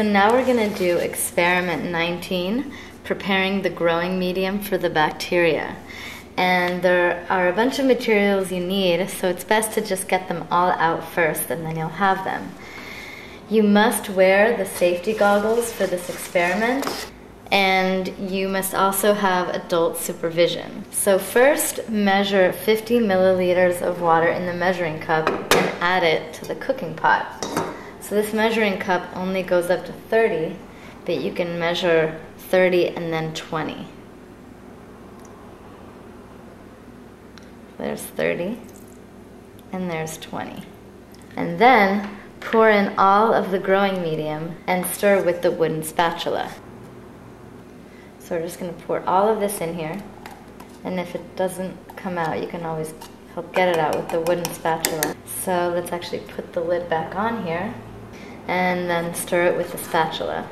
So now we're going to do experiment 19, preparing the growing medium for the bacteria. And there are a bunch of materials you need, so it's best to just get them all out first and then you'll have them. You must wear the safety goggles for this experiment and you must also have adult supervision. So first measure 50 milliliters of water in the measuring cup and add it to the cooking pot. So this measuring cup only goes up to 30, but you can measure 30 and then 20. There's 30 and there's 20. And then pour in all of the growing medium and stir with the wooden spatula. So we're just going to pour all of this in here. And if it doesn't come out, you can always help get it out with the wooden spatula. So let's actually put the lid back on here and then stir it with the spatula.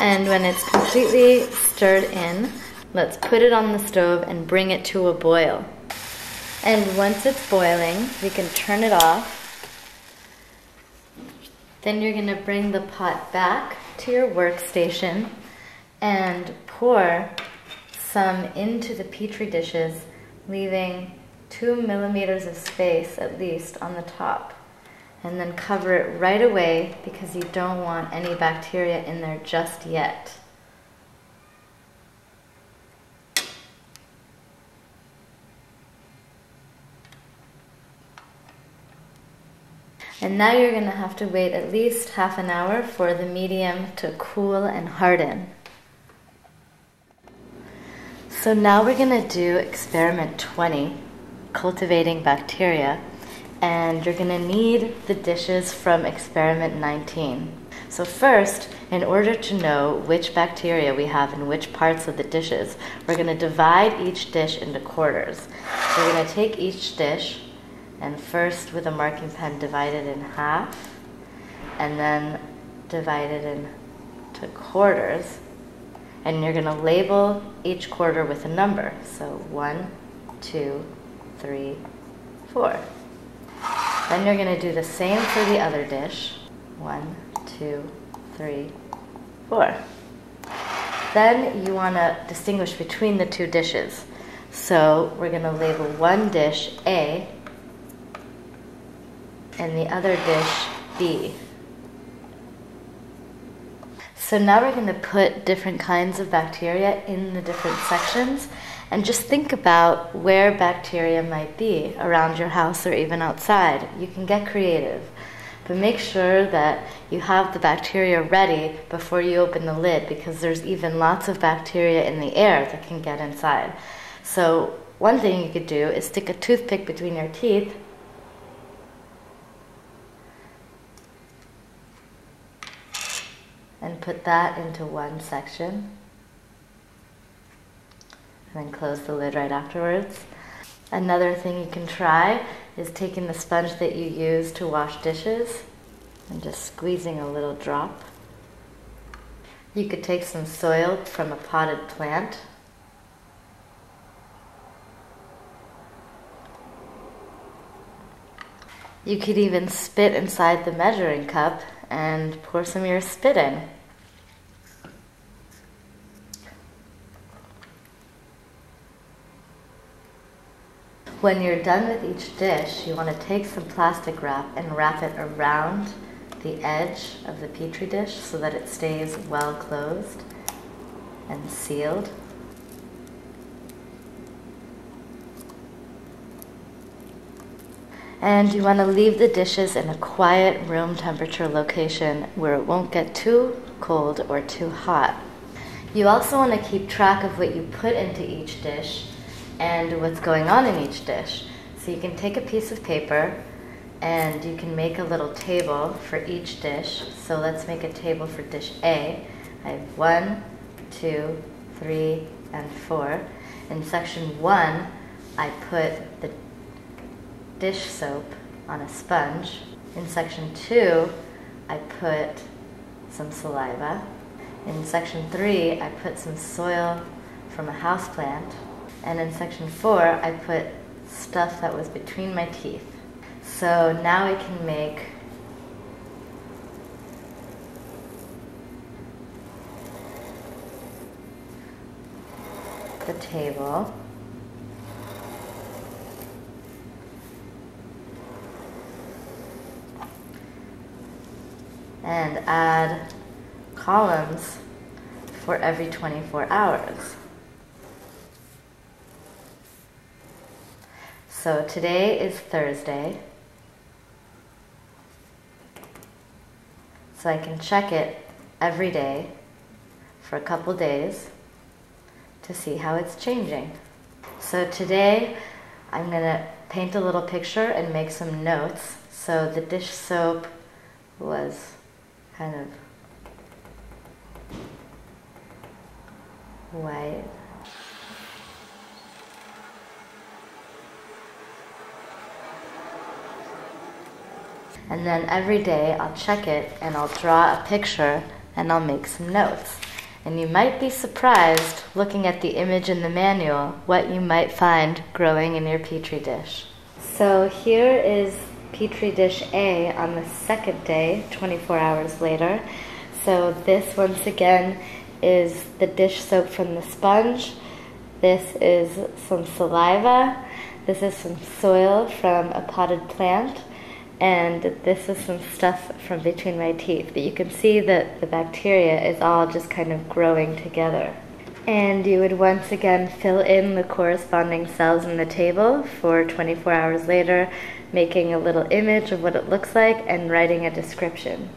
And when it's completely stirred in, let's put it on the stove and bring it to a boil. And once it's boiling, we can turn it off then you're going to bring the pot back to your workstation and pour some into the petri dishes, leaving two millimeters of space at least on the top. And then cover it right away because you don't want any bacteria in there just yet. And now you're going to have to wait at least half an hour for the medium to cool and harden. So now we're going to do experiment 20, cultivating bacteria, and you're going to need the dishes from experiment 19. So first, in order to know which bacteria we have in which parts of the dishes, we're going to divide each dish into quarters. So we're going to take each dish and first with a marking pen divide it in half and then divide it into quarters and you're going to label each quarter with a number. So one two three four. Then you're going to do the same for the other dish. One two three four. Then you want to distinguish between the two dishes. So we're going to label one dish A and the other dish B. So now we're going to put different kinds of bacteria in the different sections and just think about where bacteria might be around your house or even outside. You can get creative, but make sure that you have the bacteria ready before you open the lid because there's even lots of bacteria in the air that can get inside. So, one thing you could do is stick a toothpick between your teeth put that into one section. And then close the lid right afterwards. Another thing you can try is taking the sponge that you use to wash dishes and just squeezing a little drop. You could take some soil from a potted plant. You could even spit inside the measuring cup and pour some of your spit in. When you're done with each dish, you want to take some plastic wrap and wrap it around the edge of the petri dish so that it stays well closed and sealed. And you want to leave the dishes in a quiet room temperature location where it won't get too cold or too hot. You also want to keep track of what you put into each dish and what's going on in each dish. So you can take a piece of paper and you can make a little table for each dish. So let's make a table for dish A. I have one, two, three, and four. In section one, I put the dish soap on a sponge. In section two, I put some saliva. In section three, I put some soil from a house plant. And in section four, I put stuff that was between my teeth. So now I can make the table. And add columns for every 24 hours. So today is Thursday. So I can check it every day for a couple days to see how it's changing. So today I'm going to paint a little picture and make some notes. So the dish soap was kind of white. And then every day I'll check it and I'll draw a picture and I'll make some notes. And you might be surprised looking at the image in the manual what you might find growing in your petri dish. So here is petri dish A on the second day, 24 hours later. So this once again is the dish soap from the sponge. This is some saliva. This is some soil from a potted plant. And this is some stuff from between my teeth. But you can see that the bacteria is all just kind of growing together. And you would once again fill in the corresponding cells in the table for 24 hours later, making a little image of what it looks like and writing a description.